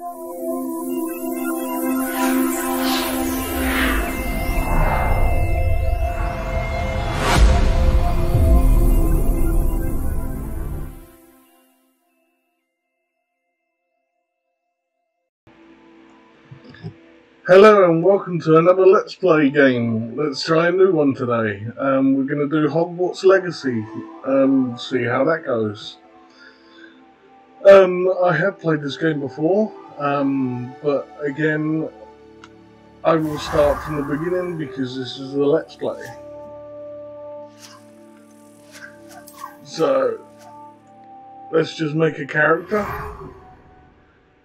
Hello and welcome to another Let's Play game. Let's try a new one today. Um, we're going to do Hogwarts Legacy and see how that goes. Um, I have played this game before, um, but again, I will start from the beginning because this is a Let's Play. So, let's just make a character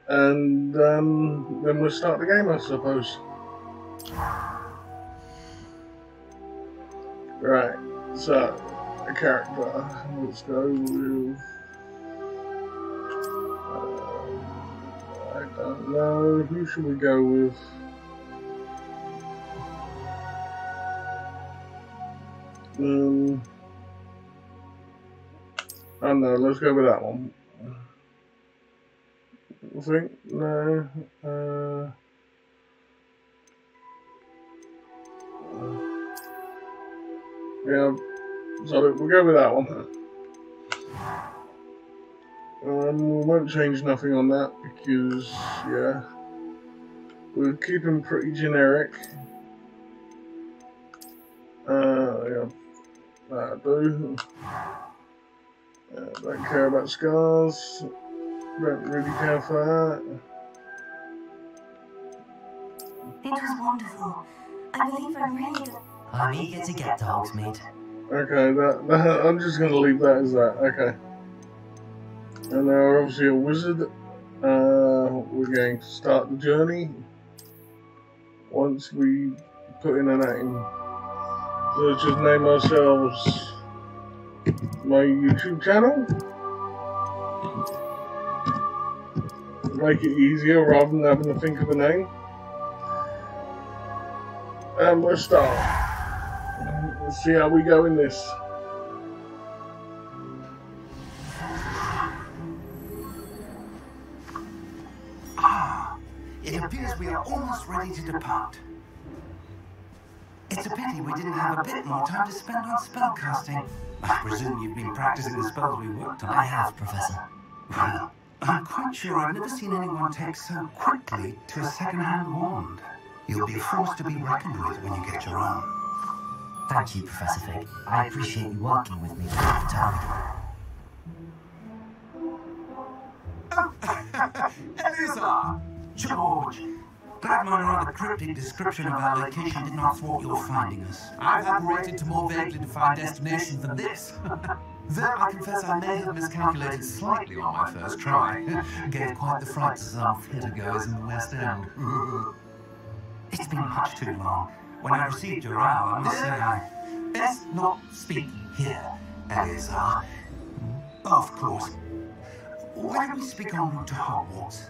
and um, then we'll start the game, I suppose. Right, so a character. Let's go with. Know. Who should we go with? Um, I don't know. Let's go with that one. I think no. Uh, yeah, so we'll go with that one. Um, we won't change nothing on that because, yeah, we'll keep them pretty generic. Uh, yeah, that do. Uh, don't care about scars. Don't really care for that. It was wonderful. I believe I'm ready to... I'm eager to get to Hogsmeade. Okay, that, that I'm just gonna leave that as that. Okay. And now we're obviously a wizard. Uh, we're going to start the journey once we put in a name. So let's just name ourselves my YouTube channel. Make it easier rather than having to think of a name. And we'll start. Let's see how we go in this. Almost ready to depart. It's a pity we didn't have a bit more time to spend on spellcasting. I presume you've been practicing the spells we worked on. I have, Professor. Well, I'm quite sure I've never seen anyone take so quickly to a second-hand wand. You'll be a force to be reckoned with when you get your own. Thank you, Professor Fig. I appreciate you working with me throughout the time. Eleazar! George! Rather cryptic description of our location did not thwart your finding us. I've apparated to more vaguely defined destinations than this. Though I confess I may have miscalculated slightly on my first try. Gave quite the fright to some theatre-goers in the West End. It's been much too long. When I received your hour, I must say I... Best not speak here, Eleazar. Of course. Why don't we speak route to Hogwarts?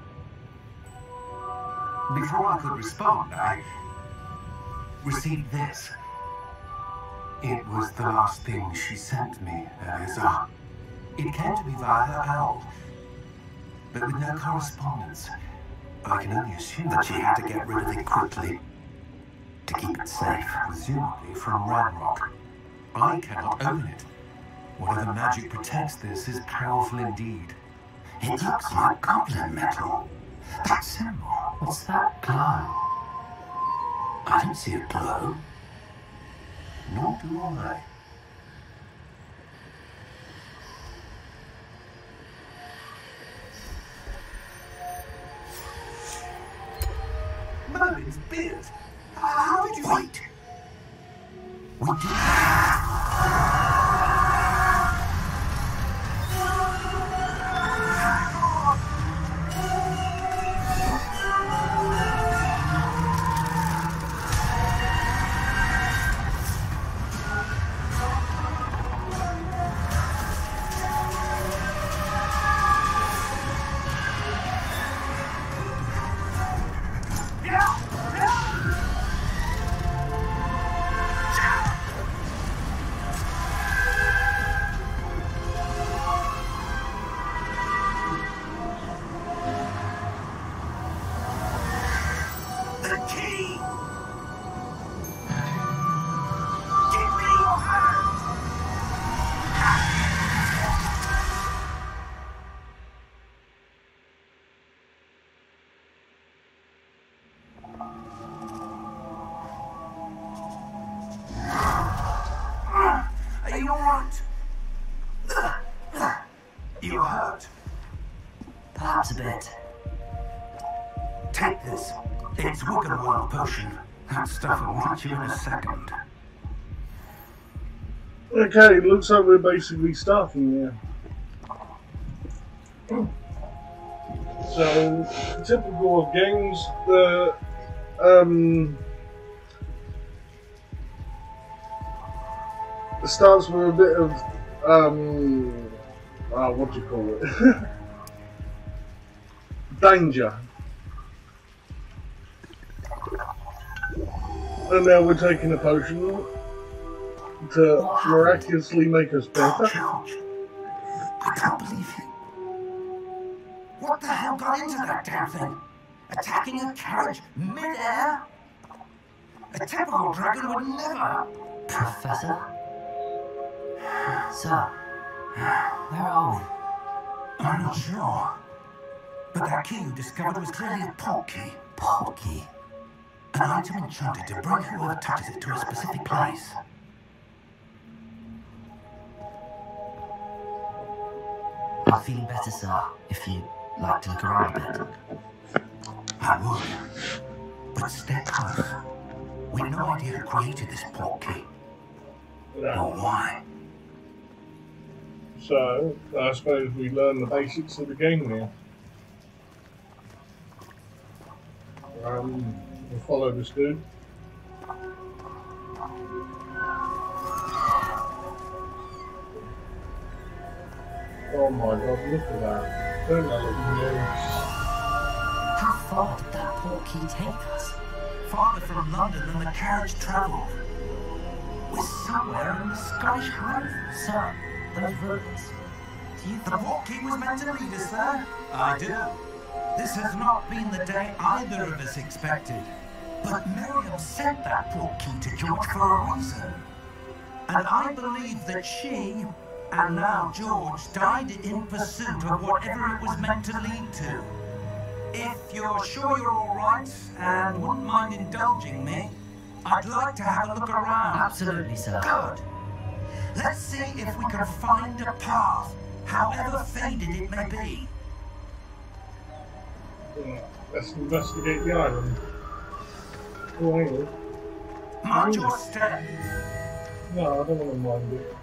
Before I could respond, I received this. It was the last thing she sent me, Eleazar. It came to me via her owl, but with no correspondence. I can only assume That she had to get rid of it quickly to keep it safe. presumably from Ranrock. I cannot own it. Whatever magic protects this is powerful indeed. It looks like goblin metal. That symbol. What's that glow? I don't see a glow. Nor do I. will you in a second. Okay, looks like we're basically starting here. So, typical of games, the um, it starts with a bit of um, uh, what do you call it? Danger. And now we're taking a potion to miraculously make us better. I can't believe it. What the hell got into that damn thing? Attacking a carriage mid-air? A typical dragon would never. Professor? Sir, where are we? I'm not sure. But that key you discovered was clearly a port key. Port key. An item enchanted to bring whoever touches it to a specific place. I'm feeling better, sir. If you'd like to look around a bit. I would. But stay close. We've no idea who created this port key. Or why. So, I suppose we learn the basics of the game now. Um, We'll follow this dude. Oh my god, look at that. Don't that look nice? How far did that portkey take us? Farther from London than the carriage travelled. We're somewhere in the Scottish Highlands. Sir, those ruins. Do you The portkey was meant to lead us there. I do. This has not been the day either of us expected. But Miriam sent that portkey to George for a reason. And I believe that she, and now George, died in pursuit of whatever it was meant to lead to. If you're sure you're all right and wouldn't mind indulging me, I'd like to have a look around. Absolutely, sir. Good. Let's see if we can find a path, however faded it may be. Yeah, Let's investigate the island. Oh, hang on. Mind your step. No, I don't want to mind it.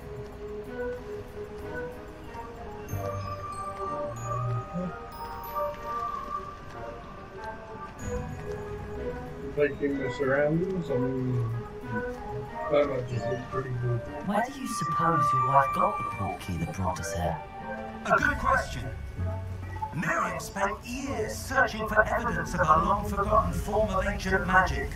Taking the surroundings, I mean, that might just look pretty good. Where do you suppose your wife got the portkey that brought us here? A good question. Miriam spent years searching for evidence of a long forgotten form of ancient magic.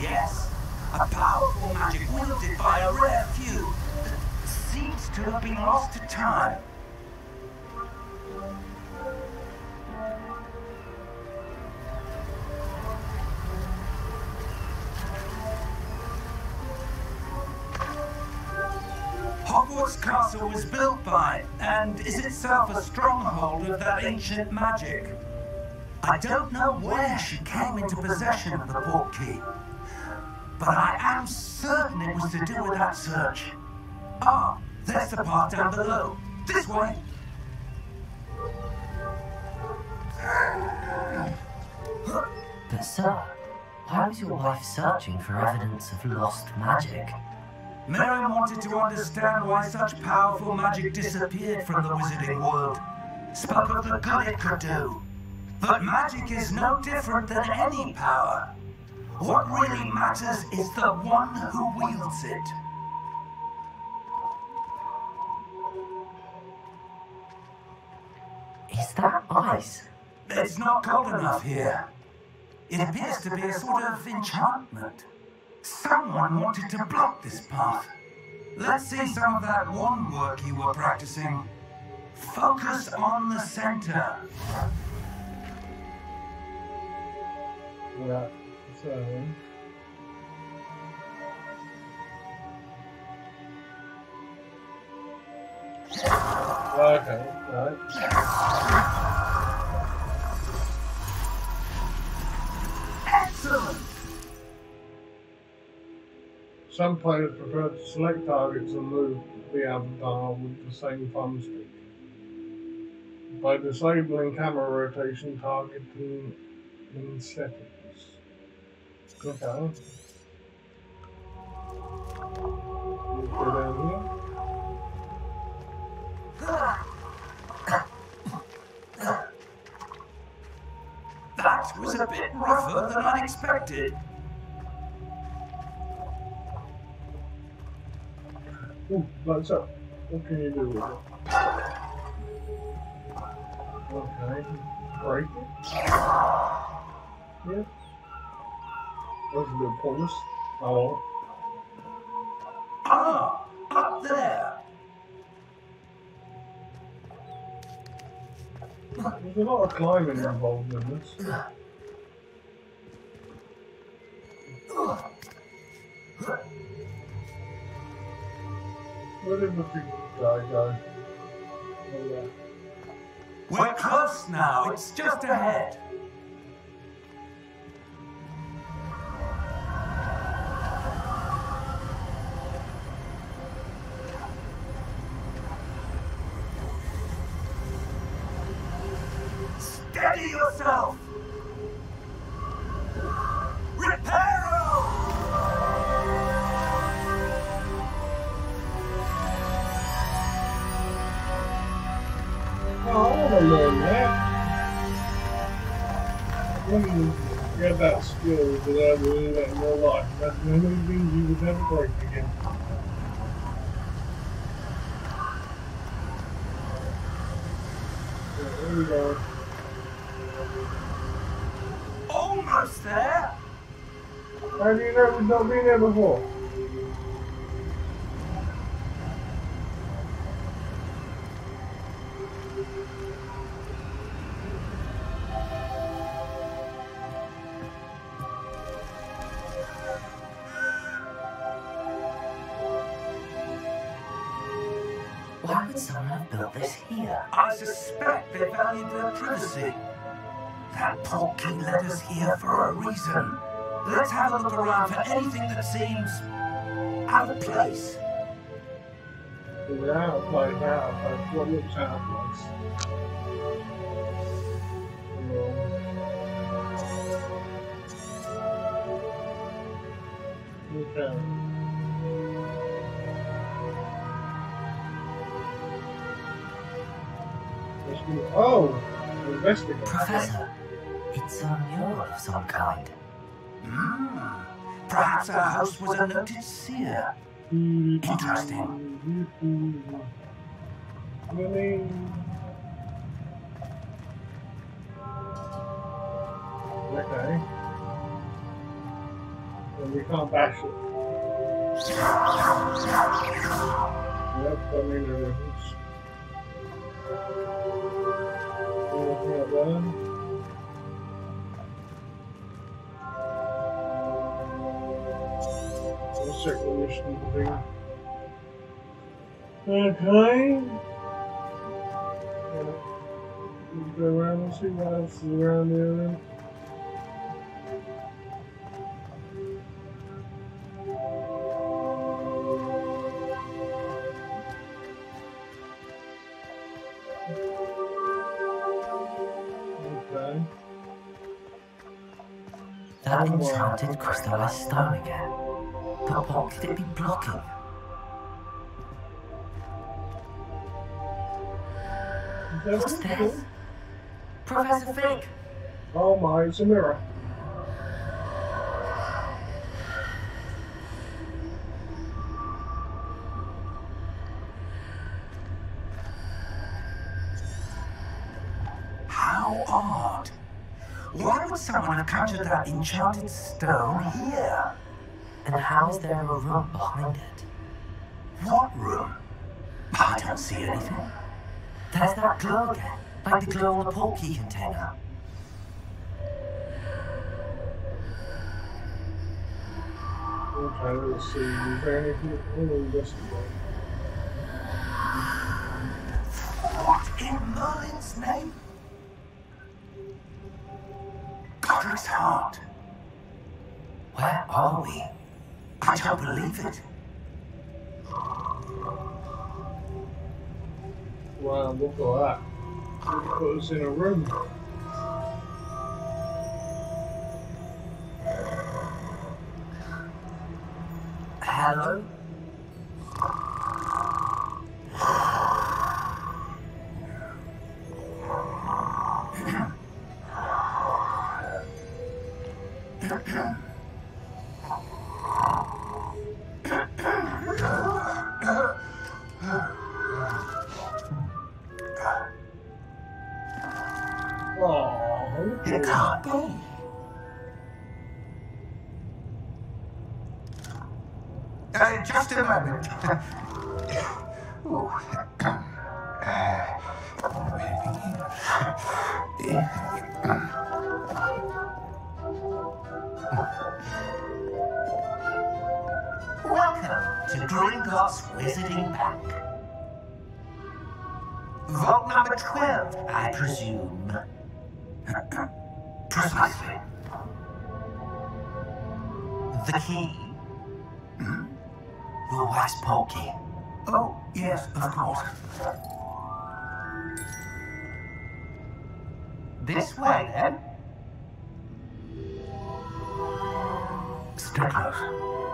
Yes, a powerful magic wielded by a rare few that seems to have been lost to time. Is itself a stronghold of that ancient magic. I don't know where she came into possession of the portkey, but I am certain it was to do with that search. Ah, there's the path down below. This way. But, sir, why was your wife searching for evidence of lost magic? Miriam wanted to understand why such powerful magic disappeared from the wizarding world. Spoke of the good it could do. But magic is no different than any power. What really matters is the one who wields it. Is that ice? It's not cold enough here. It appears to be a sort of enchantment. Someone wanted to block this path. Let's see some of that wand work you were practicing. Focus on the center. Right, so. Okay, right. Excellent. Some players prefer to select targets and move the avatar with the same thumbstick. By disabling camera rotation, targeting in settings. Okay. That was a bit rougher than I expected. Ooh, lights up. What can you do with it? Okay. Break it. Yeah. That's a good promise. Oh, Ah, up there. there's a lot of climbing involved in this. Guy go? We're close now. It's just ahead. Do you know we've not been there before? Why would someone have built this here? I suspect they valued their privacy. That portkey led us here for a reason. Let's have a look around for anything that seems out of place. We're out of place, out of. What looks out of place? Oh, investigate. Professor, it's a mural of some kind. Hmm. Perhaps our host was a noted seer. Interesting. Okay. Well, we can't bash it. Yep, that made a difference. Anything up there? Mission thing. Okay. Go around and see what else is around. That enchanted crystallized stone again. What could it be blocking? What's this? Professor Fig! Oh my, it's a mirror. How odd. Why would someone have conjured that enchanted stone here? And how is there a room behind it? What room? I don't see anything. There's that glow again, like the glow on the portkey container. Okay, let's see. Is there investigate. What in Merlin's name? Godric's heart. Where are we? I don't believe it. Wow, look at that. Put us in a room. Hello? Oh, It at can't be. Uh, just a moment. Welcome to Gringotts Wizarding Bank. Vault number 12, I presume. Precisely. The key? Hmm? Your wife's portkey. Oh, yes, of course. This way, then. Stay close.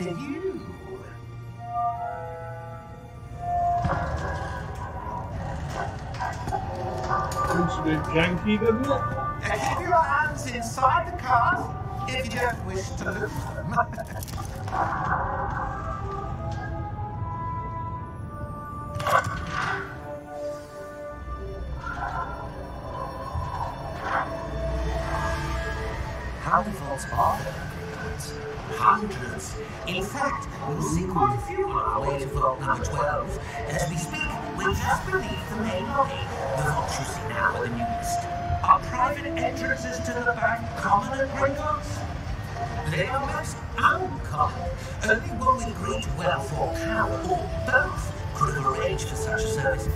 After you. Looks a bit janky, doesn't it? Uh, Keep your hands inside the car if you don't wish to lose them. In fact, we'll see quite a few on our way to vault number 12. As we speak, we're just beneath the main lobby. The vaults you see now are the newest. Our private entrances to the bank common at Gringotts? They are most uncommon. Only one with great wealth or power, or both, could have arranged for such a service.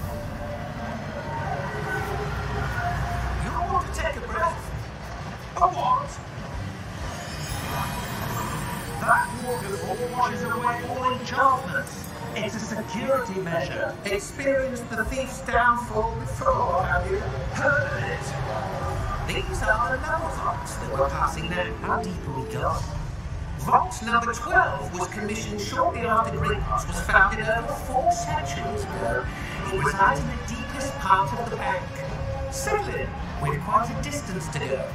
Security measure. Experienced the thief's downfall before, have you? Heard of it? These are the level vaults that we're passing now. How deep are we going? Vault number 12 was commissioned shortly after Gringotts was founded over four centuries ago. It resides in the deepest part of the bank. Settle in. We've quite a distance to go.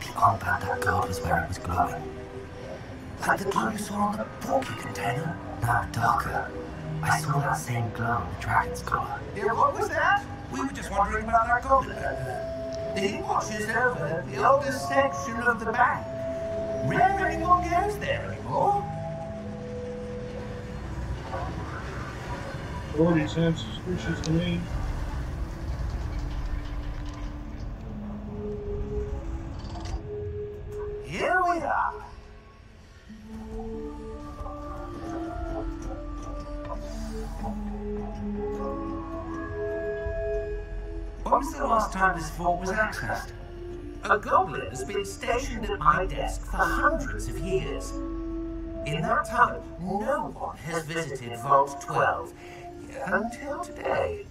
The armband that guard was wearing was glowing. Like the glow you saw on the portkey container? now darker. I saw that same glow in the dragon's collar. Yeah, what was that? We were just wondering about that goblin back there. He watches over the oldest section of the bank. Rare anyone goes there anymore. Already sounds suspicious to me. Vault was accessed? A goblin has been stationed at my desk for hundreds of years. In that time, no one has visited Vault 12 until today.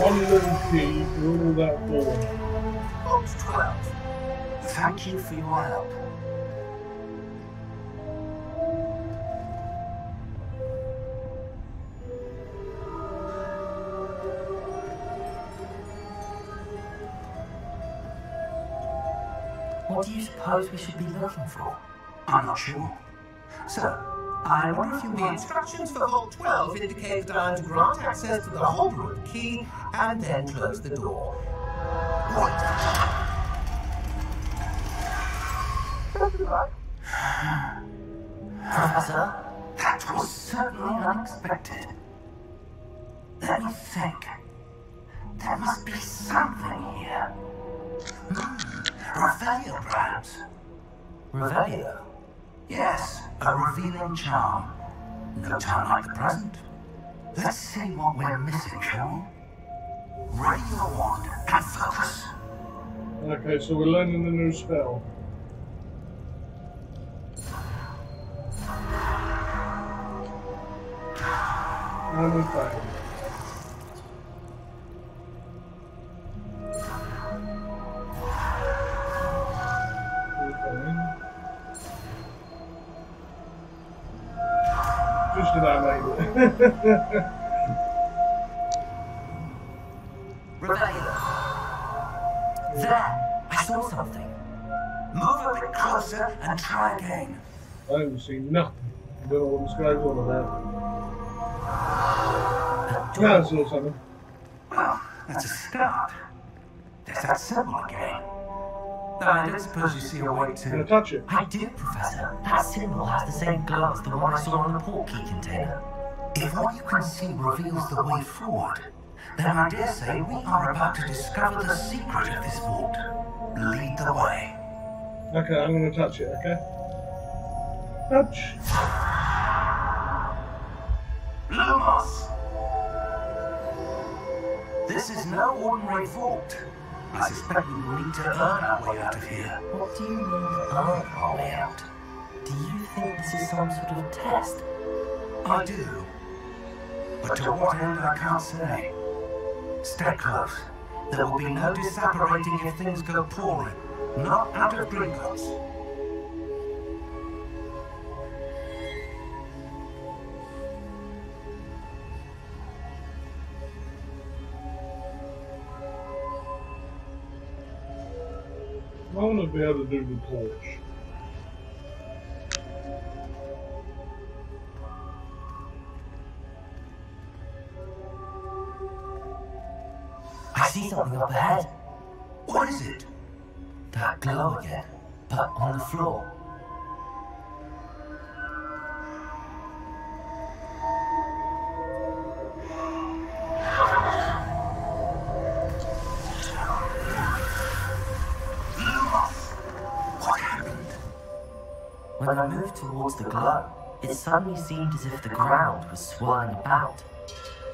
One little key for all that for. Vault 12. Thank you for your help. What do you suppose we should be looking for? I'm not sure. So, I wonder if you The instructions for Vault 12 indicate that I'm to grant access to the the key and then close the door. What? Professor, that was certainly unexpected. Let me think. There must be something here. Hmm? Revelio, perhaps. Revelio? Yes, a revealing charm. No time like the present. Let's see what we're missing, shall we? Ready your wand and focus. Okay, so we're learning a new spell. And we There, I saw something. Move a bit closer and try again. I haven't seen nothing. I don't know what's going on about. Yeah, I saw something. Well, that's a start. There's that symbol again. I don't suppose you see a way to. Can I touch it? I do, Professor. That symbol has the same glow as the one I saw on the portkey container. If what you can see reveals the way forward, then I dare say we are about to discover the secret of this vault. Lead the way. Okay, I'm gonna touch it, okay? Touch. Lumos! This is no ordinary vault. I suspect we will need to earn our way out of here. What do you mean, earn our way out? Do you think this is some sort of test? I do. But to what end, I can't say. Stay close. There will be no disapparating if things go poorly. Not out of Gringotts. I wanna be able to do the torch. Suddenly seemed as if the ground was swirling about.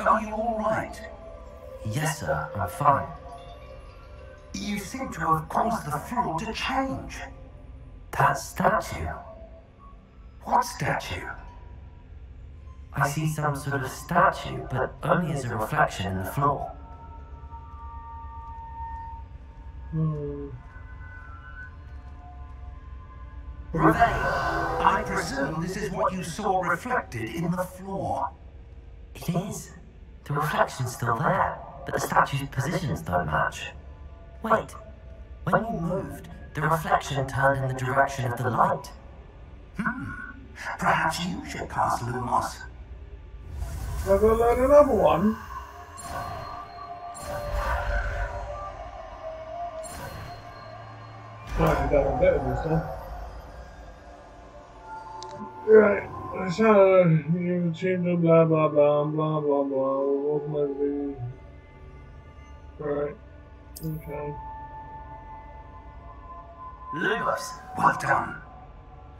Are you all right? Yes, sir, I'm fine. You seem to have caused the floor to change. That statue. What statue? I see some sort of statue, but only as a reflection in the floor. Hmm. Revelio, I this is what you saw reflected in the floor. It is. The reflection's still there, but the statue's positions don't match. Wait. When you moved, the reflection turned in the direction of the light. Hmm. Perhaps you should cast Lumos. I've got learn another one. Right, I got one better this time. Right, so you achieved a blah blah blah blah blah blah. What might be? Right. Okay. Lumos! Well done.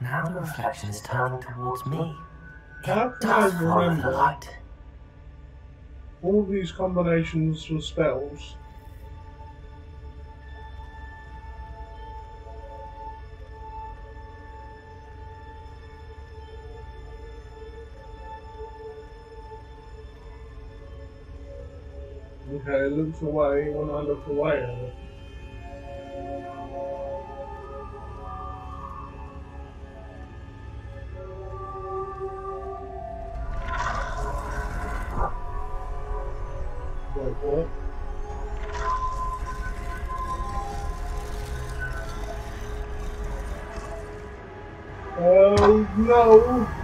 Now the reflection is turning towards me. How can I remember light. all these combinations for spells? It looks away when I look away at it. Oh! No,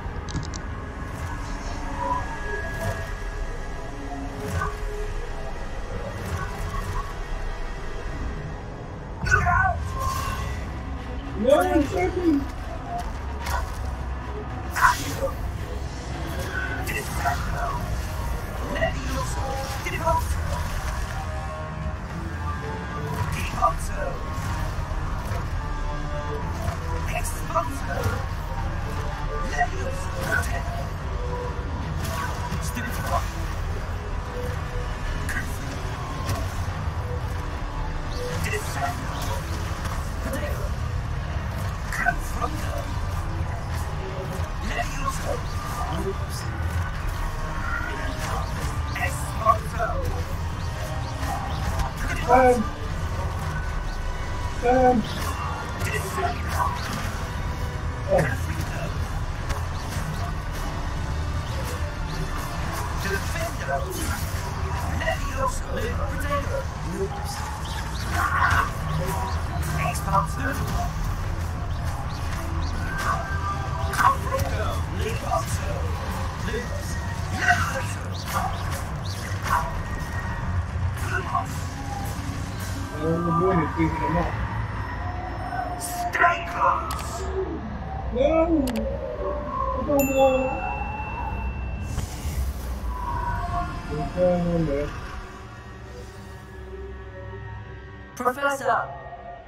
Professor!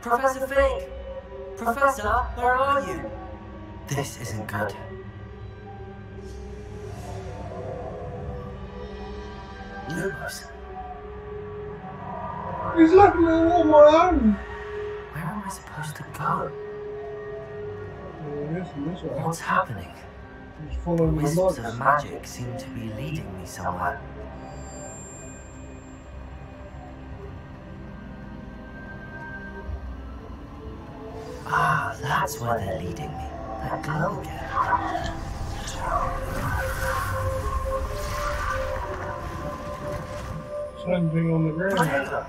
Professor Fig! Professor, where are you? This isn't good. Lumos, He's left me all on my own! where am I supposed to go? What's happening? The Wisps of magic seem to be leading me somewhere. Ah, that's where they're leading me. That glow again. Same thing on the ground. Protego!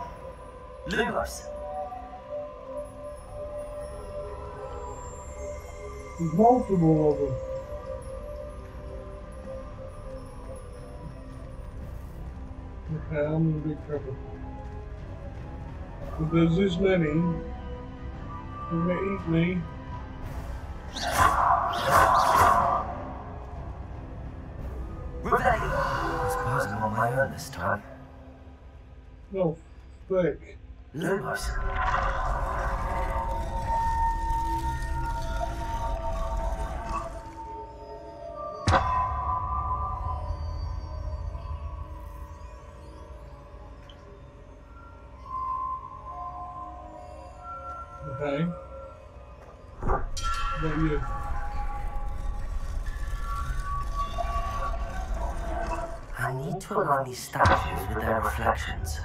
There's multiple of them. Okay, I'm in big trouble. If there's this many, they're gonna eat me. Revelio! I suppose I'm on my own this time. No, fake. Lumos! Okay. What about you? I need to align these statues with their reflections.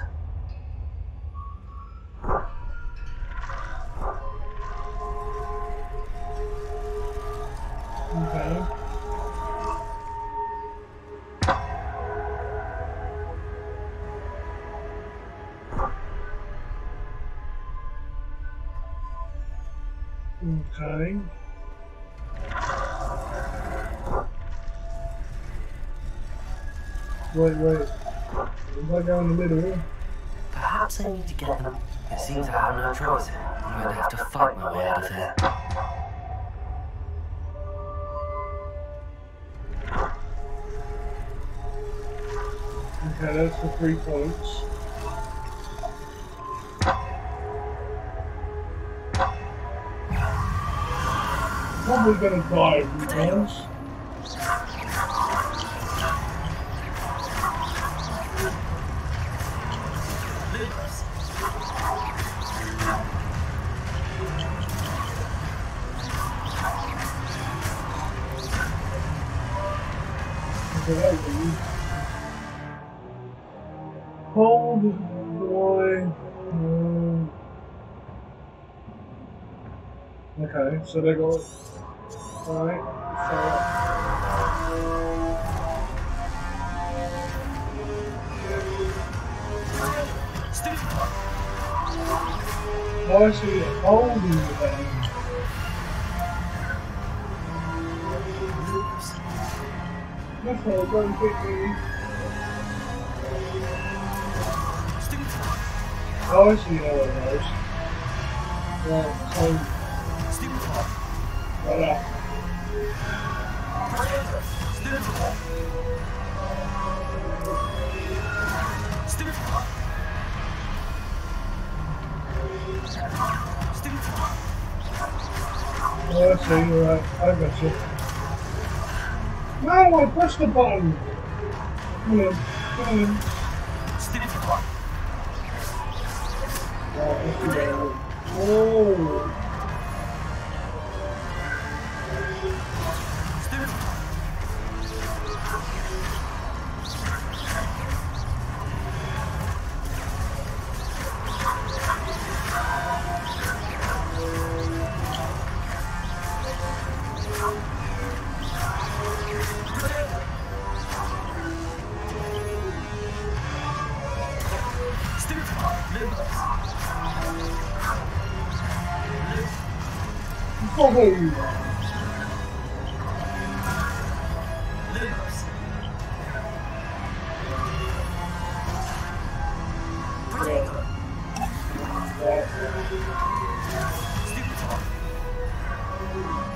Wait, wait. If go in the middle, Perhaps I need to get them. It seems I have no choice. I'm going to have to fight my way out of here. okay, that's the three points. Probably gonna die a Okay, so they go. Alright, so. Oh, I see. Holding the thing. That's all, don't pick me. Oh, I see it goes. Right, so. I see, you're right. I got you. No, I pressed the button. Come on, come on.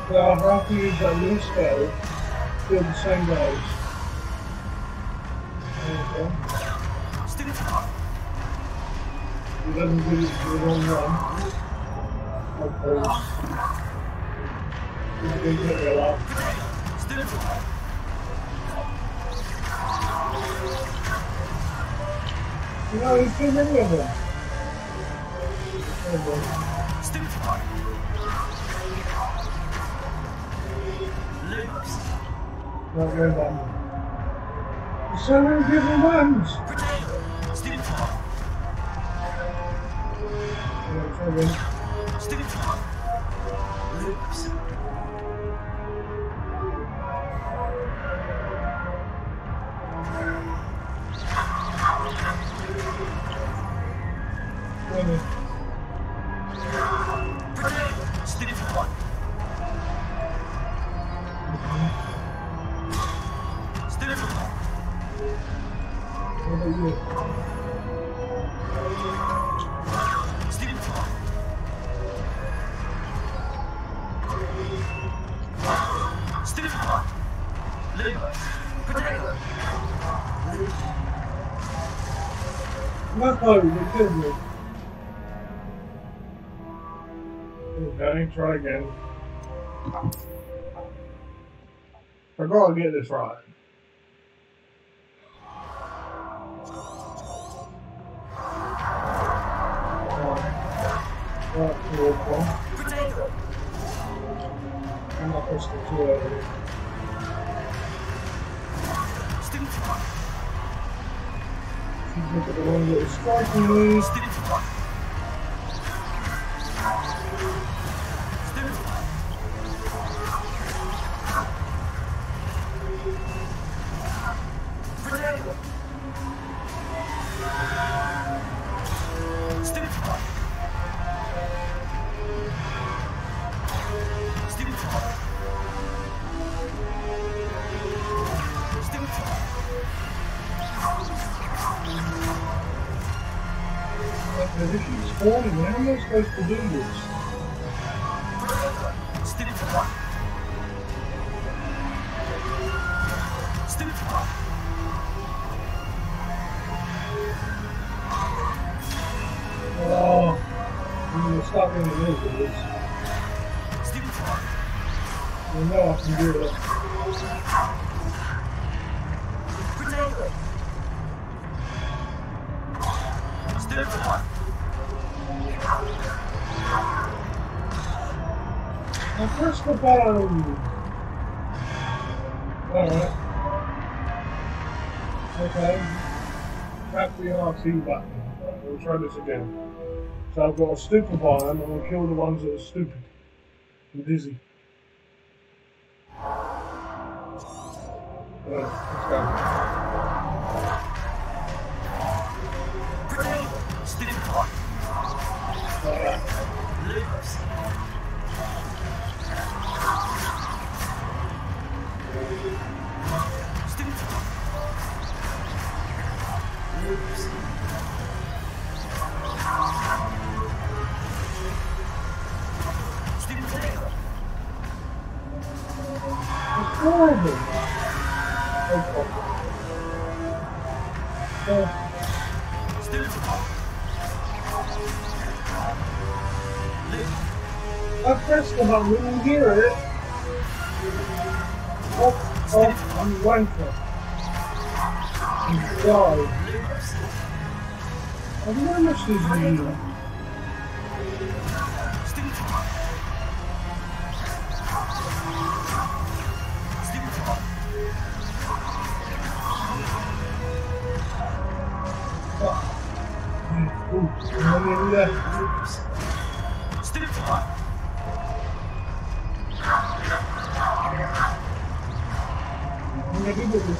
Use that new spell. Kill the same guys. Okay. He doesn't do for the wrong one. Okay. He's going to get me a lot. You know, there's too many of them. Not very bad. There's so many different ones. Yeah, Okay, try again. I gotta get this right. Right, right, here we. I'm not pressing too early. Look at the one that is striking me. Alright. Okay. Tap the RT button. Right, we'll try this again. So I've got a stupefy them, I'm gonna kill the ones that are stupid and dizzy. Right, let's go. It's horrible. I pressed the button, we hear it. Oh, oh, I'm wanker. And died. I've never these you.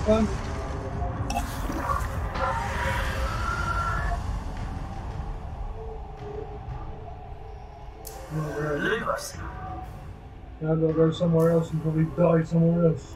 Time. Alright. Now I'll go somewhere else and probably die somewhere else.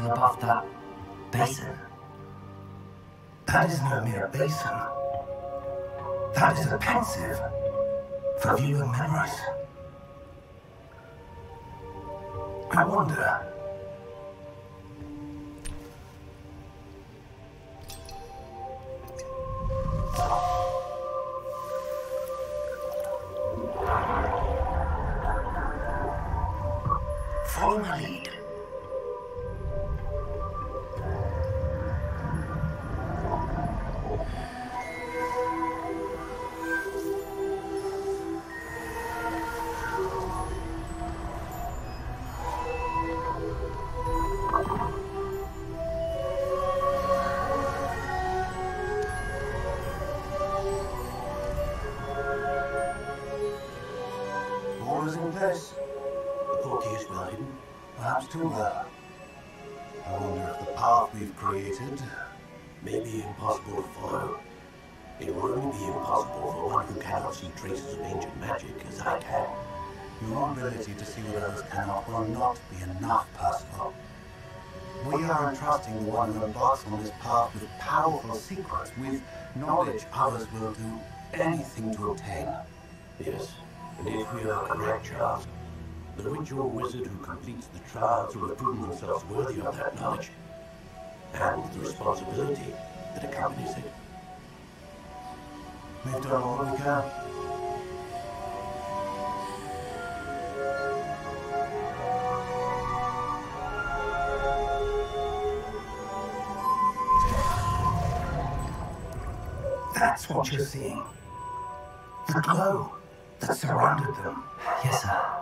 Above that basin. That is no mere basin. That is a Pensieve for viewing memories. I wonder. Follow the witch or wizard who completes the trials will have proven themselves worthy of that knowledge and the responsibility that accompanies it. We've done all we can. That's what you're seeing. The glow that surrounded them. Yes, sir.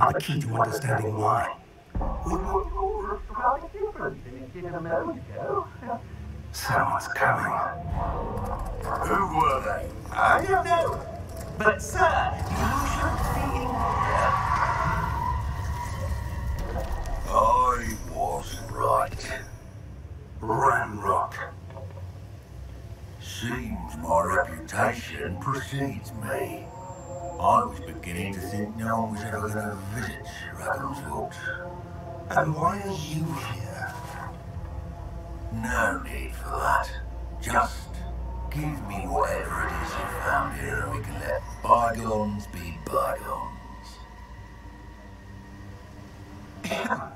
are the key to understanding why. Someone's coming. Who were they? I don't know. But, sir, you should be in I was right. Ranrock. Seems my reputation precedes me. I was beginning to think no one was ever going to visit Ragonswold. And why are you here? No need for that. Just give me whatever it is you found here and we can let bygones be bygones. Uh,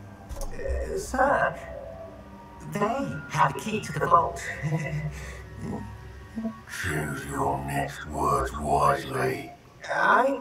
sir, they have the key to the vault. Choose your next words wisely. I,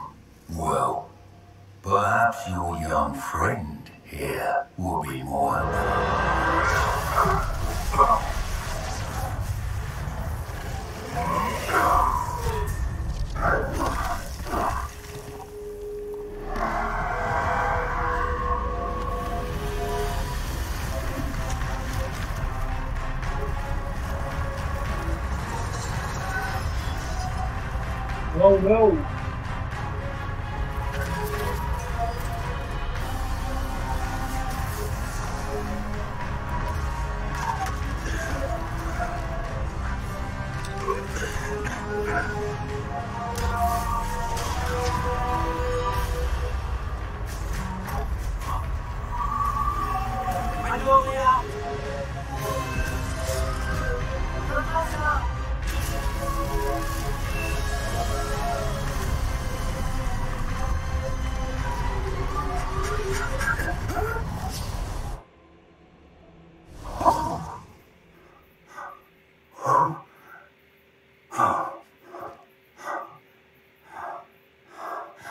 Well, perhaps your young friend here will be more.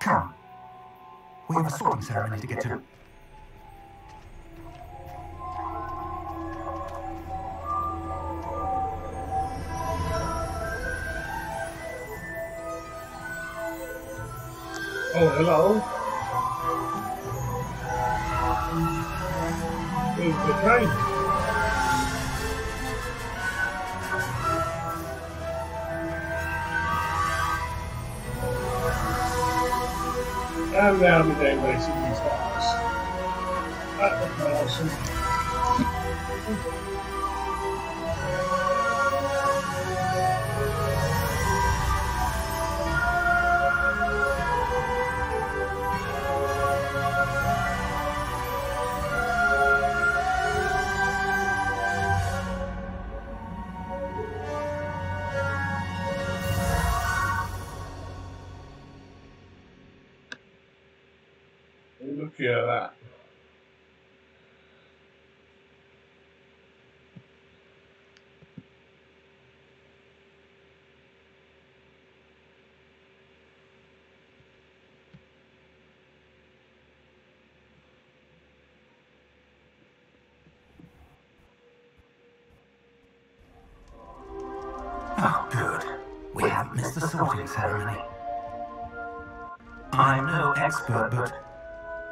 Come. We have a sorting ceremony to get to. Oh, hello. Here's the train. And now the game basically starts. That was awesome. Look at that. Oh, good. We haven't missed the sorting ceremony. I'm no expert, but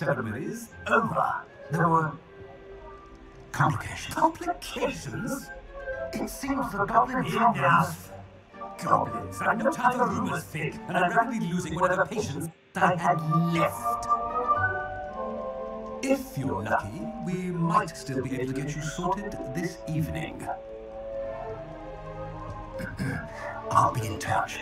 Ceremony is over. There were complications. Complications? It seems the goblin. Enough. Goblins. I've no time for rumors, Fig, and I'm rapidly losing whatever patience I had left. If you're lucky, we might still be able to get you sorted this evening. I'll be in touch.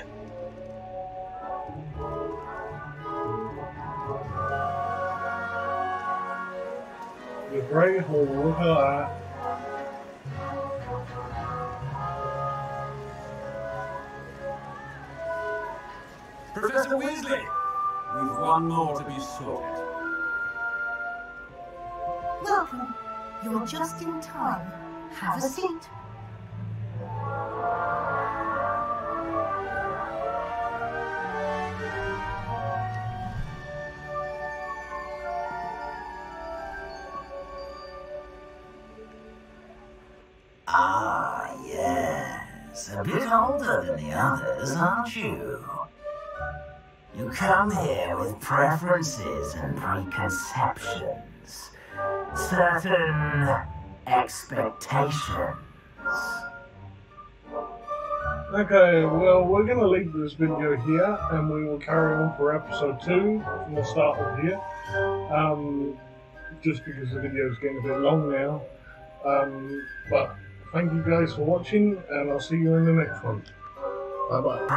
The Great Hall, look at that. Professor Weasley, we've one more to be sorted. Welcome. You're just in time. Have a seat. You? You come here with preferences and preconceptions, certain expectations. Okay, well, we're going to leave this video here and we will carry on for episode 2 from the start of here. Um, just because the video is getting a bit long now. Um, but thank you guys for watching and I'll see you in the next one. Bye bye.